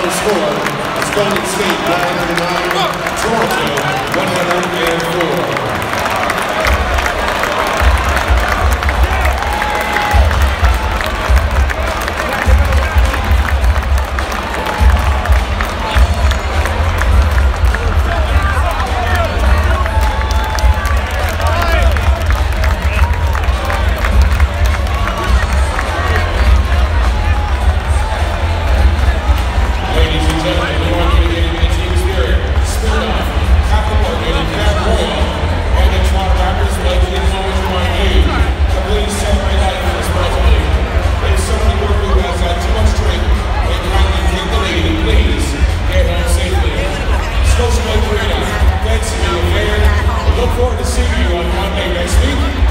final score is Golden State 109, Toronto Mexico Fair. Look forward to seeing you on Monday next week.